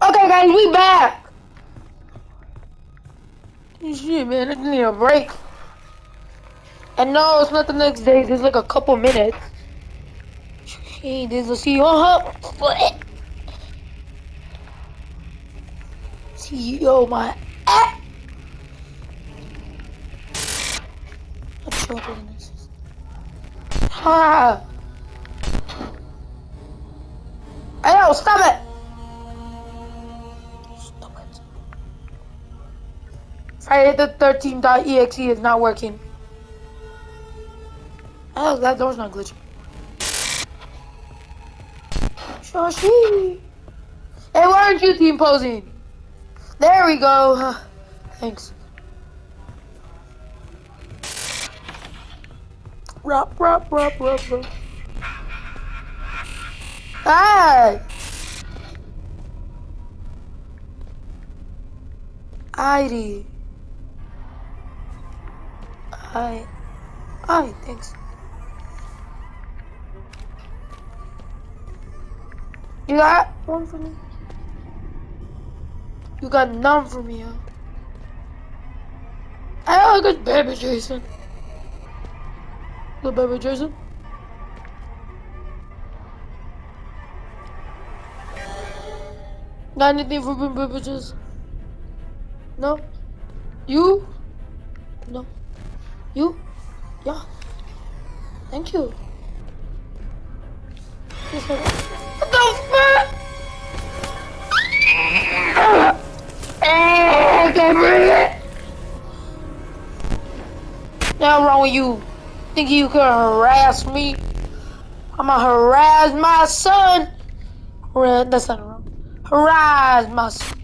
Okay, guys, we back. Shit, man, I need a break. And no, it's not the next day. There's like a couple minutes. Hey, there's a CEO hub. CEO, my ass. I'm than this. Ha! Hey, yo, stop it! Friday the 13.exe is not working. Oh, that door's not glitching. Shoshi! Hey, why aren't you team posing? There we go. Thanks. Rop, rop, rop, rop, rop. Hi! ID. Hi. Hi, thanks. You got one for me? You got none for me, huh? I look at baby Jason. The baby Jason. Got anything for baby Jason? No? You? No. You? Yeah. Thank you. What the fuck? I can't breathe it. Nothing wrong with you. Think you can harass me? I'ma harass my son. That's not wrong. Harass my son.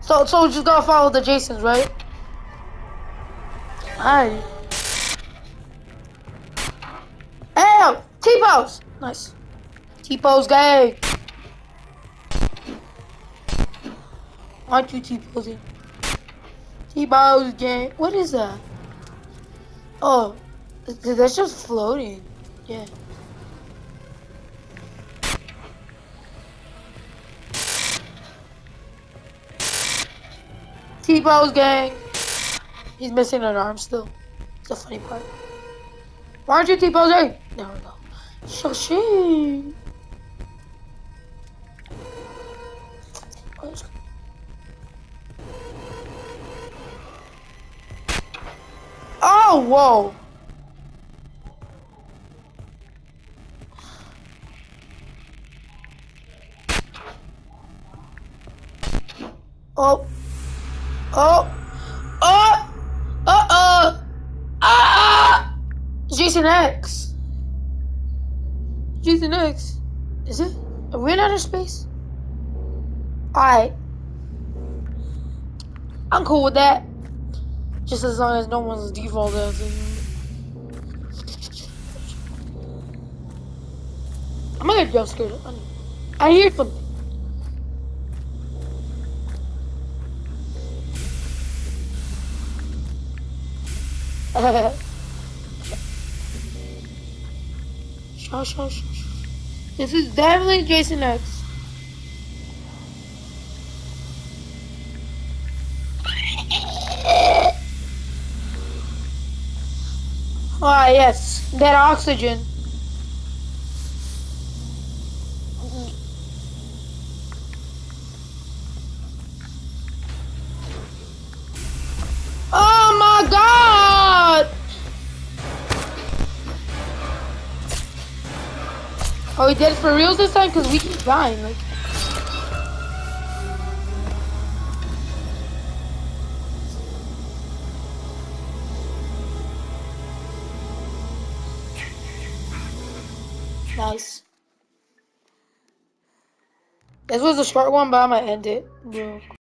So, so just gotta follow the Jasons, right? Hey, T-pose. Nice. T-pose gang. Aren't you T-posing? T-pose gang. What is that? Oh, th- that's just floating. Yeah. T-pose gang. He's missing an arm still. It's the funny part. Why aren't you T-posing? There we go. Shoshi. Oh, whoa. Oh. Oh. Oh. Uh-oh. Ah! Jason X. Jason X. Is it? Are we in outer space? Alright. I'm cool with that. Just as long as no one's default as I'm gonna get jump scared. I hear something. Shaw, shaw, shaw, This is definitely Jason X. Ah, yes, that oxygen. Oh, we did it for reals this time? Because we keep dying. Like. Nice. This was a short one, but I'm gonna end it. Yeah.